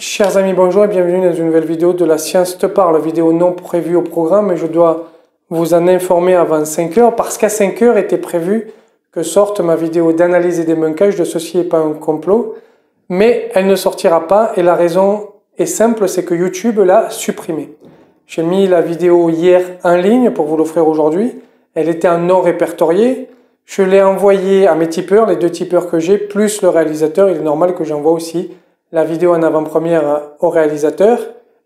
Chers amis, bonjour et bienvenue dans une nouvelle vidéo de la Science te parle, vidéo non prévue au programme, mais je dois vous en informer avant 5 heures parce qu'à 5 heures était prévu que sorte ma vidéo d'analyse et débunkage de ceci et pas un complot, mais elle ne sortira pas et la raison est simple, c'est que YouTube l'a supprimée. J'ai mis la vidéo hier en ligne pour vous l'offrir aujourd'hui, elle était en non répertorié, je l'ai envoyé à mes tipeurs, les deux tipeurs que j'ai, plus le réalisateur, il est normal que j'envoie aussi la vidéo en avant-première au réalisateur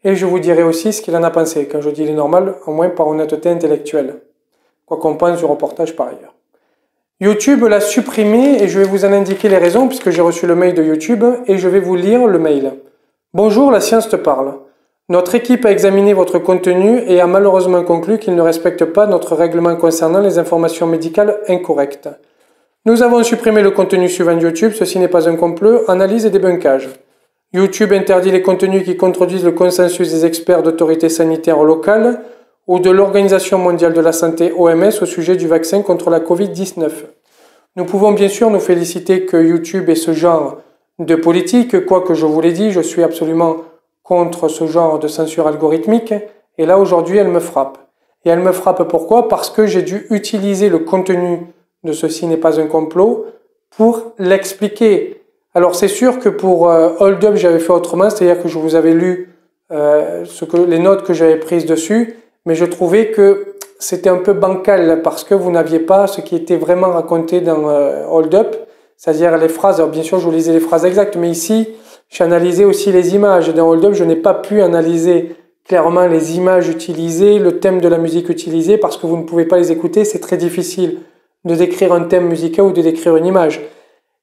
et je vous dirai aussi ce qu'il en a pensé. Quand je dis les normal, au moins par honnêteté intellectuelle. Quoi qu'on pense du reportage par ailleurs. YouTube l'a supprimé et je vais vous en indiquer les raisons puisque j'ai reçu le mail de YouTube et je vais vous lire le mail. Bonjour, la science te parle. Notre équipe a examiné votre contenu et a malheureusement conclu qu'il ne respecte pas notre règlement concernant les informations médicales incorrectes. Nous avons supprimé le contenu suivant YouTube, ceci n'est pas un complot, analyse et débunkage. YouTube interdit les contenus qui contredisent le consensus des experts d'autorités sanitaires locales ou de l'Organisation mondiale de la santé OMS au sujet du vaccin contre la Covid-19. Nous pouvons bien sûr nous féliciter que YouTube ait ce genre de politique, quoique je vous l'ai dit, je suis absolument contre ce genre de censure algorithmique, et là aujourd'hui elle me frappe. Et elle me frappe pourquoi? Parce que j'ai dû utiliser le contenu de ceci n'est pas un complot pour l'expliquer alors c'est sûr que pour euh, Hold Up j'avais fait autrement, c'est-à-dire que je vous avais lu euh, ce que, les notes que j'avais prises dessus, mais je trouvais que c'était un peu bancal parce que vous n'aviez pas ce qui était vraiment raconté dans euh, Hold Up, c'est-à-dire les phrases. Alors bien sûr je vous lisais les phrases exactes, mais ici j'ai analysé aussi les images. Dans Hold Up je n'ai pas pu analyser clairement les images utilisées, le thème de la musique utilisée, parce que vous ne pouvez pas les écouter, c'est très difficile de décrire un thème musical ou de décrire une image.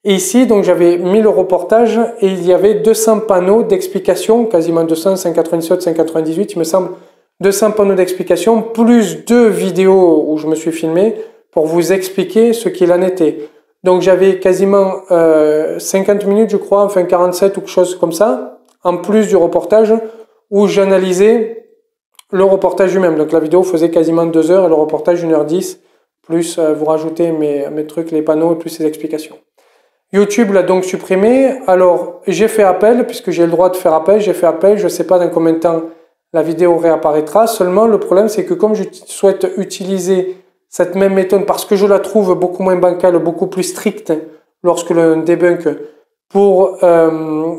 Et ici, donc, j'avais mis le reportage et il y avait 200 panneaux d'explication, quasiment 200, 197, 198, il me semble, 200 panneaux d'explication, plus deux vidéos où je me suis filmé pour vous expliquer ce qu'il en était. Donc, j'avais quasiment euh, 50 minutes, je crois, enfin 47 ou quelque chose comme ça, en plus du reportage où j'analysais le reportage lui-même. Donc, la vidéo faisait quasiment 2 heures et le reportage 1h10, plus euh, vous rajoutez mes, trucs, les panneaux et plus les explications. YouTube l'a donc supprimé. Alors, j'ai fait appel, puisque j'ai le droit de faire appel, j'ai fait appel, je ne sais pas dans combien de temps la vidéo réapparaîtra. Seulement, le problème, c'est que comme je souhaite utiliser cette même méthode, parce que je la trouve beaucoup moins bancale, beaucoup plus stricte, lorsque le debunk pour euh,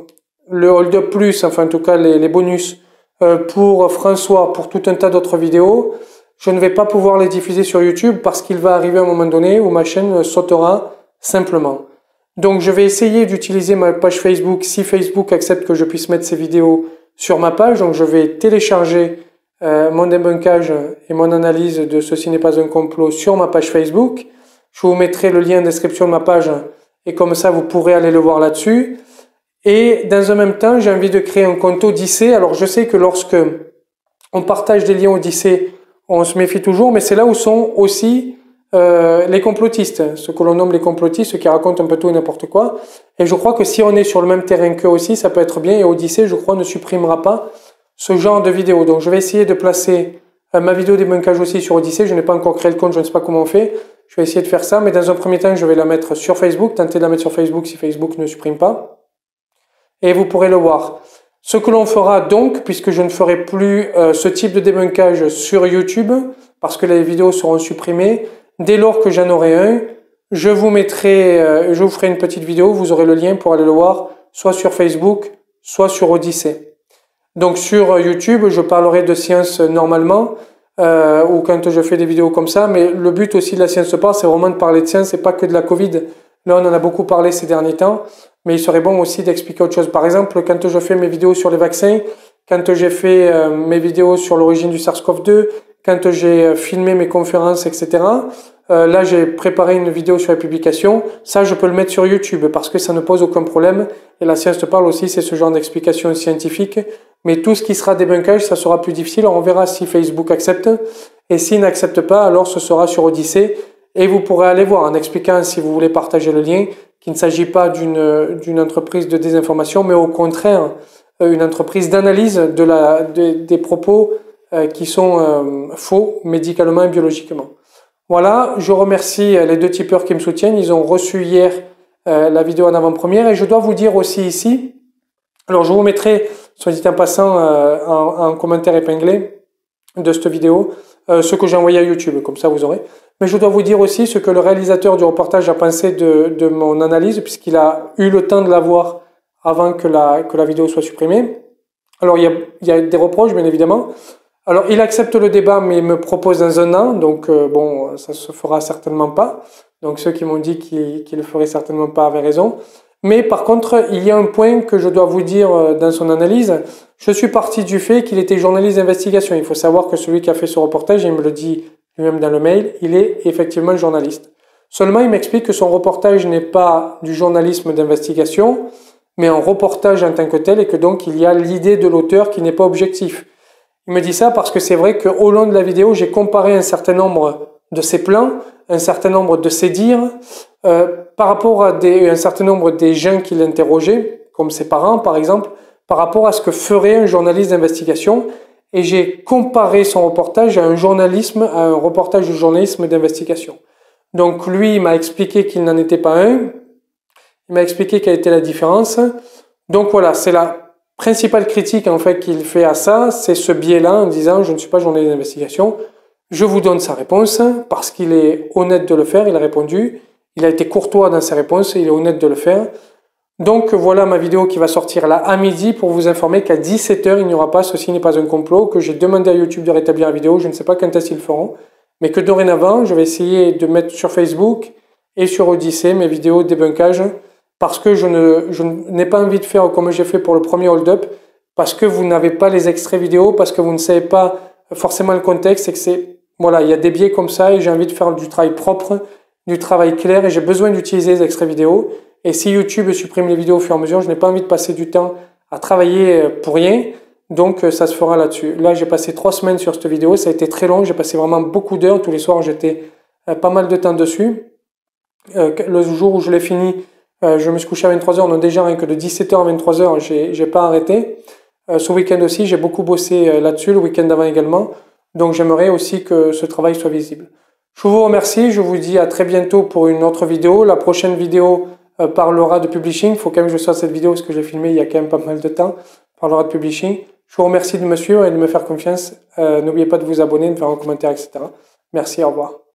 le hold-up plus, enfin en tout cas les, bonus, euh, pour François, pour tout un tas d'autres vidéos, je ne vais pas pouvoir les diffuser sur YouTube parce qu'il va arriver un moment donné où ma chaîne sautera simplement. Donc je vais essayer d'utiliser ma page Facebook si Facebook accepte que je puisse mettre ces vidéos sur ma page. Donc je vais télécharger euh, mon débunkage et mon analyse de ceci n'est pas un complot sur ma page Facebook. Je vous mettrai le lien en description de ma page et comme ça vous pourrez aller le voir là-dessus. Et dans un même temps, j'ai envie de créer un compte Odyssée. Alors je sais que lorsque on partage des liens Odyssée, on se méfie toujours, mais c'est là où sont aussi euh, les complotistes, ce que l'on nomme les complotistes, ceux qui racontent un peu tout et n'importe quoi. Et je crois que si on est sur le même terrain qu'eux aussi, ça peut être bien. Et Odyssée, je crois, ne supprimera pas ce genre de vidéo. Donc je vais essayer de placer euh, ma vidéo débunkage aussi sur Odyssée. Je n'ai pas encore créé le compte, je ne sais pas comment on fait. Je vais essayer de faire ça. Mais dans un premier temps, je vais la mettre sur Facebook, tenter de la mettre sur Facebook si Facebook ne supprime pas. Et vous pourrez le voir. Ce que l'on fera donc, puisque je ne ferai plus euh, ce type de débunkage sur YouTube, parce que les vidéos seront supprimées, Dès lors que j'en aurai un, je vous mettrai, euh, je vous ferai une petite vidéo, vous aurez le lien pour aller le voir, soit sur Facebook, soit sur Odyssée. Donc sur YouTube, je parlerai de science normalement, euh, ou quand je fais des vidéos comme ça, mais le but aussi de la science part, c'est vraiment de parler de science et pas que de la Covid. Là, on en a beaucoup parlé ces derniers temps, mais il serait bon aussi d'expliquer autre chose. Par exemple, quand je fais mes vidéos sur les vaccins, quand j'ai fait euh, mes vidéos sur l'origine du SARS-CoV-2, quand j'ai euh, filmé mes conférences, etc. Euh, là, j'ai préparé une vidéo sur la publication. Ça, je peux le mettre sur YouTube parce que ça ne pose aucun problème. Et la science te parle aussi, c'est ce genre d'explication scientifique. Mais tout ce qui sera débunkage, ça sera plus difficile. On verra si Facebook accepte. Et s'il n'accepte pas, alors ce sera sur Odyssée. Et vous pourrez aller voir en expliquant, si vous voulez partager le lien, qu'il ne s'agit pas d'une entreprise de désinformation, mais au contraire, euh, une entreprise d'analyse de la, des propos qui sont euh, faux médicalement et biologiquement. Voilà, je remercie euh, les deux tipeurs qui me soutiennent. Ils ont reçu hier la vidéo en avant-première et je dois vous dire aussi ici, Alors je vous mettrai, soit dit en passant, en, commentaire épinglé de cette vidéo, ce que j'ai envoyé à YouTube, comme ça vous aurez. Mais je dois vous dire aussi ce que le réalisateur du reportage a pensé de, de mon analyse, puisqu'il a eu le temps de la voir avant que la, que la vidéo soit supprimée. Alors il y, a, il y a des reproches, bien évidemment. Alors il accepte le débat, mais il me propose dans un an, donc euh, bon, ça se fera certainement pas. Donc ceux qui m'ont dit qu'il ne le ferait certainement pas avaient raison. Mais par contre, il y a un point que je dois vous dire euh, dans son analyse. Je suis parti du fait qu'il était journaliste d'investigation. Il faut savoir que celui qui a fait ce reportage, il me le dit lui-même dans le mail, il est effectivement journaliste. Seulement, il m'explique que son reportage n'est pas du journalisme d'investigation, mais un reportage en tant que tel, et que donc il y a l'idée de l'auteur qui n'est pas objectif. Il me dit ça parce que c'est vrai qu'au long de la vidéo, j'ai comparé un certain nombre de ses plans, un certain nombre de ses dires, euh, par rapport à un certain nombre des gens qu'il interrogeait, comme ses parents par exemple, par rapport à ce que ferait un journaliste d'investigation. Et j'ai comparé son reportage à un journalisme, à un reportage de journalisme d'investigation. Donc lui, il m'a expliqué qu'il n'en était pas un. Il m'a expliqué quelle était la différence. Donc voilà, c'est la principale critique en fait qu'il fait à ça, c'est ce biais-là en disant je ne suis pas journaliste d'investigation. Je vous donne sa réponse parce qu'il est honnête de le faire, il a répondu. Il a été courtois dans ses réponses, il est honnête de le faire. Donc voilà ma vidéo qui va sortir là à midi pour vous informer qu'à 17h il n'y aura pas Ceci n'est pas un complot, que j'ai demandé à YouTube de rétablir la vidéo, je ne sais pas quand est-ce qu'ils feront, mais que dorénavant je vais essayer de mettre sur Facebook et sur Odyssée mes vidéos de débunkage parce que je n'ai pas envie de faire comme j'ai fait pour le premier hold-up, parce que vous n'avez pas les extraits vidéo, parce que vous ne savez pas forcément le contexte, et que c'est, voilà, il y a des biais comme ça, et j'ai envie de faire du travail propre, du travail clair, et j'ai besoin d'utiliser les extraits vidéo. Et si YouTube supprime les vidéos au fur et à mesure, je n'ai pas envie de passer du temps à travailler pour rien, donc ça se fera là-dessus. Là, j'ai passé trois semaines sur cette vidéo, ça a été très long, j'ai passé vraiment beaucoup d'heures, tous les soirs j'étais euh, pas mal de temps dessus. Euh, le jour où je l'ai fini, euh, je me suis couché à 23h, donc déjà rien que de 17h à 23h, j'ai, j'ai pas arrêté. Euh, ce week-end aussi, j'ai beaucoup bossé euh, là-dessus, le week-end d'avant également. Donc j'aimerais aussi que ce travail soit visible. Je vous remercie, je vous dis à très bientôt pour une autre vidéo. La prochaine vidéo parlera de publishing. Il faut quand même que je sorte cette vidéo parce que j'ai filmé il y a quand même pas mal de temps. Parlera de publishing. Je vous remercie de me suivre et de me faire confiance. N'oubliez pas de vous abonner, de faire un commentaire, etc. Merci, au revoir.